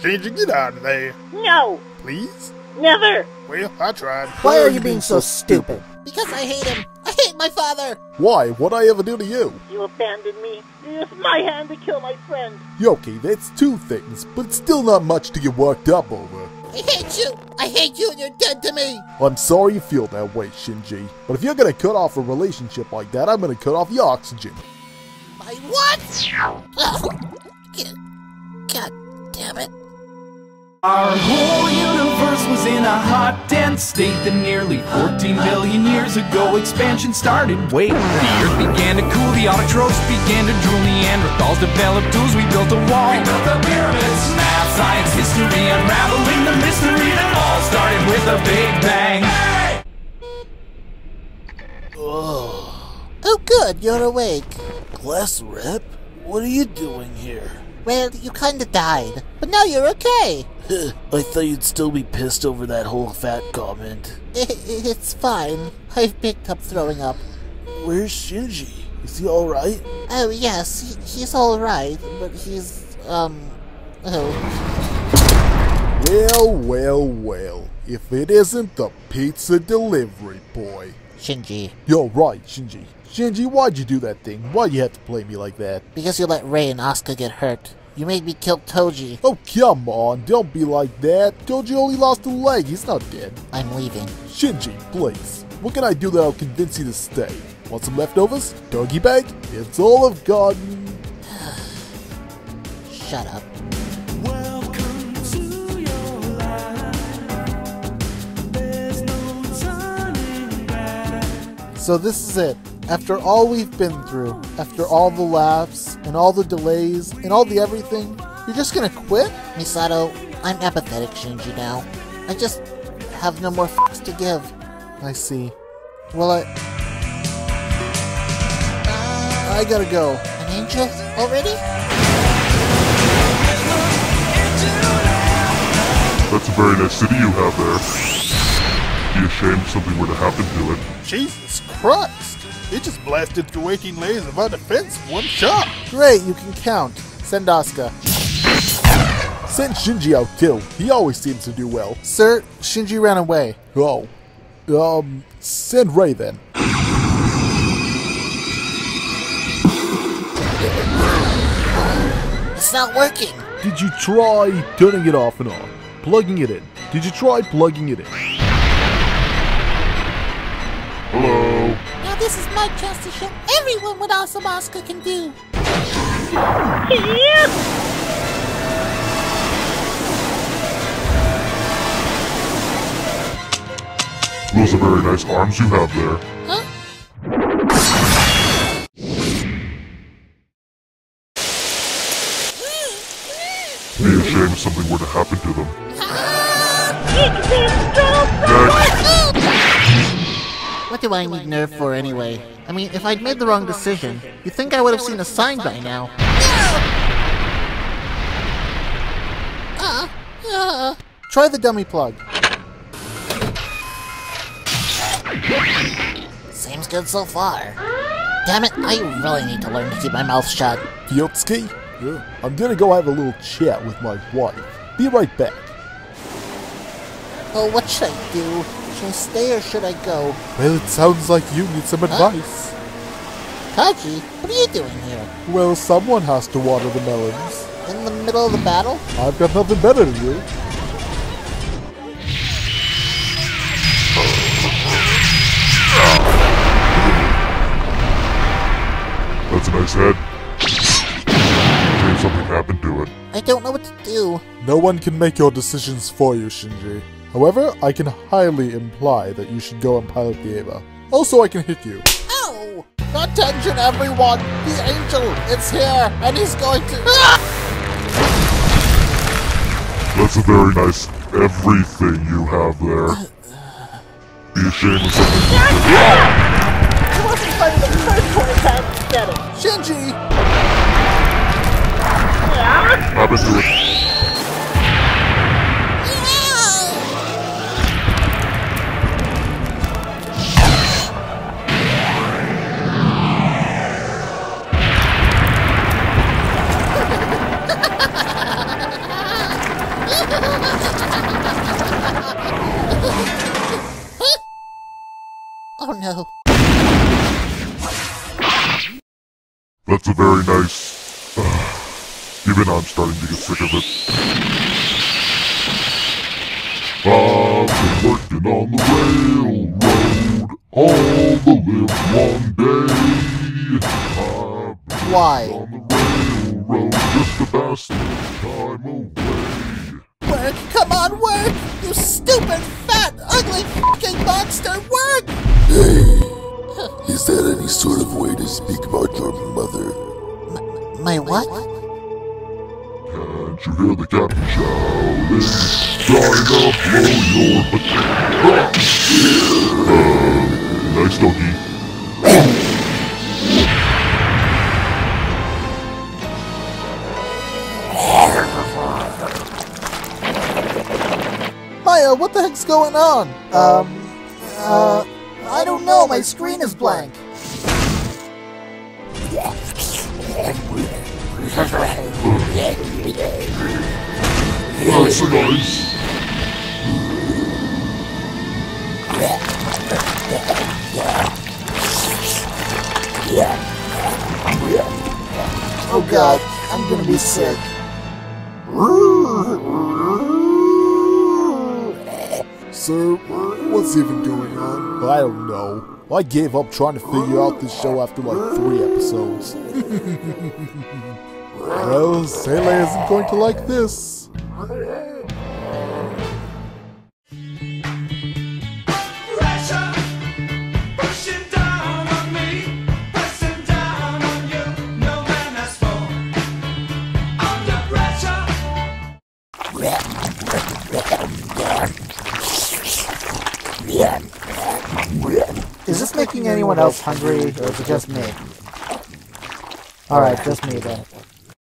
Shinji, get out of there. No, Please? never. Well, I tried. Why are you being so stupid? Because I hate him. I hate my father. Why? What'd I ever do to you? You abandoned me. It's my hand to kill my friend. Yoki, that's two things, but it's still not much to get worked up over. I hate you. I hate you and you're dead to me. I'm sorry you feel that way, Shinji, but if you're gonna cut off a relationship like that, I'm gonna cut off your oxygen. My what? Ugh. God damn it. Our whole universe was in a hot, dense state that nearly 14 billion years ago expansion started. Wait, the earth began to cool, the autotrophs began to drool, Neanderthals developed tools, we built a wall. We built the pyramids, math, science, history, unraveling the mystery that all started with a big bang. Oh, good. You're awake. Glass rep? What are you doing here? Well, you kinda died, but now you're okay. I thought you'd still be pissed over that whole fat comment. I- I- It's fine. I've picked up throwing up. Where's Shinji? Is he alright? Oh, yes, he's alright, but he's, um, oh. Well, well, well. If it isn't the pizza delivery boy. Shinji. You're right, Shinji. Shinji, why'd you do that thing? Why'd you have to play me like that? Because you let Rei and Asuka get hurt. You made me kill Toji. Oh, come on, don't be like that. Toji only lost a leg, he's not dead. I'm leaving. Shinji, please. What can I do that'll convince you to stay? Want some leftovers? Doggy bag? It's all I've got. Shut up. Welcome to your life. There's no turning back. So this is it. After all we've been through, after all the laughs, and all the delays, and all the everything, you're just gonna quit? Misato, I'm apathetic, Shinji, now. I just have no more f***s to give. I see. Well, I. I gotta go. An angel already? That's a very nice city you have there. Be ashamed if something were to happen to it. Jesus Christ! It just blasted through 18 layers of our defense one shot. Great, you can count. Send Asuka. Send Shinji out too. He always seems to do well. Sir, Shinji ran away. Oh. Um, send Rei then. It's not working. Did you try turning it off and on? Plugging it in? Did you try plugging it in? Hello? This is my chance to show everyone what awesome Asuka can do. Those are very nice arms you have there. Huh? Be ashamed if something were to happen to them. Ah! What do I need nerve for anyway? I mean, if I'd made the wrong decision, you'd think I would have seen a sign by now. Try the dummy plug. Seems good so far. Damn it, I really need to learn to keep my mouth shut. Fuyutsuki? I'm gonna go have a little chat with my wife. Be right back. Oh, what should I do? Should I stay or should I go? Well, it sounds like you need some advice. Kaji, what are you doing here? Well, someone has to water the melons. In the middle of the battle? I've got nothing better to do. That's a nice head. Shame something happened to it. I don't know what to do. No one can make your decisions for you, Shinji. However, I can highly imply that you should go and pilot the Eva. Also, I can hit you. Ow! Attention, everyone! The angel! It's here! And he's going to. That's a very nice everything you have there. Be ashamed of something. I wasn't fighting the first 20 times you said it. Shinji! Happened to it. Very nice. Even I'm starting to get sick of it. I've been working on the railroad all the live one day. I've Why? on the railroad just to pass the time away. Work! Come on, work! You stupid, fat, ugly fucking monster! Work! Is that any sort of way to speak about your mother? My what? Can't you hear the captain shouting? Trying to blow your potato. Uh, nice doggy. Maya, what the heck's going on? Um, uh, I don't know, my screen is blank. That's nice. Oh god, I'm gonna be sick. Sir, what's even going on? I don't know. I gave up trying to figure out this show after like three episodes. well, Seele isn't going to like this. Pressure pushing down on me, pressing down on you. No man has fall under pressure. Is this making anyone else hungry, or is it just me? Alright, just me then.